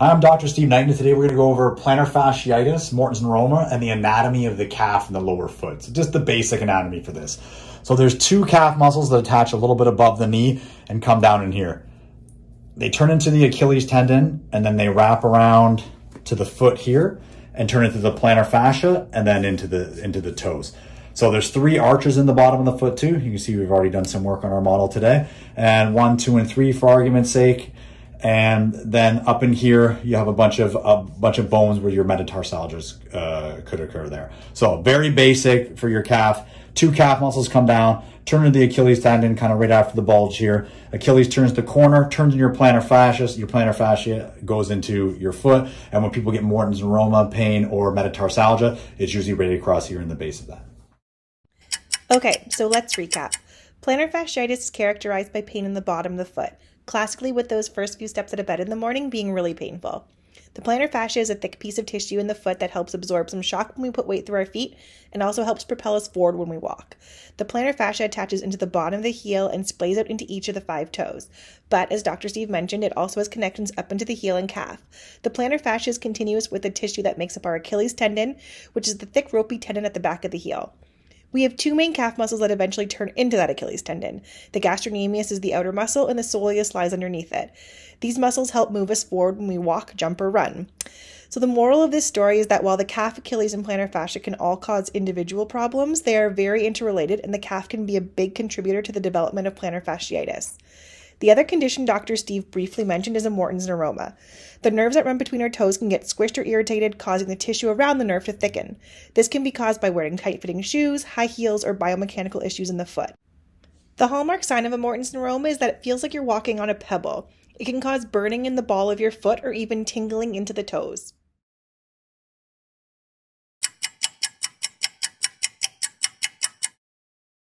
Hi, I'm Dr. Steve Knighton, and today we're going to go over plantar fasciitis, Morton's neuroma, and the anatomy of the calf and the lower foot. So just the basic anatomy for this. So there's two calf muscles that attach a little bit above the knee and come down in here. They turn into the Achilles tendon, and then they wrap around to the foot here and turn into the plantar fascia, and then into the into the toes. So there's three arches in the bottom of the foot too. You can see we've already done some work on our model today. And one, two, and three for argument's sake and then up in here you have a bunch of a bunch of bones where your metatarsalgias uh, could occur there. So very basic for your calf. Two calf muscles come down, turn to the Achilles tendon, kind of right after the bulge here. Achilles turns the corner, turns in your plantar fascia. Your plantar fascia goes into your foot, and when people get Morton's neuroma, pain, or metatarsalgia, it's usually right across here in the base of that. Okay, so let's recap. Plantar fasciitis is characterized by pain in the bottom of the foot classically with those first few steps out of bed in the morning being really painful. The plantar fascia is a thick piece of tissue in the foot that helps absorb some shock when we put weight through our feet and also helps propel us forward when we walk. The plantar fascia attaches into the bottom of the heel and splays out into each of the five toes. But as Dr. Steve mentioned, it also has connections up into the heel and calf. The plantar fascia is continuous with the tissue that makes up our Achilles tendon, which is the thick ropey tendon at the back of the heel. We have two main calf muscles that eventually turn into that Achilles tendon. The gastrocnemius is the outer muscle, and the soleus lies underneath it. These muscles help move us forward when we walk, jump, or run. So, the moral of this story is that while the calf, Achilles, and plantar fascia can all cause individual problems, they are very interrelated, and the calf can be a big contributor to the development of plantar fasciitis. The other condition Dr. Steve briefly mentioned is a Morton's neuroma. The nerves that run between our toes can get squished or irritated, causing the tissue around the nerve to thicken. This can be caused by wearing tight fitting shoes, high heels, or biomechanical issues in the foot. The hallmark sign of a Morton's neuroma is that it feels like you're walking on a pebble. It can cause burning in the ball of your foot or even tingling into the toes.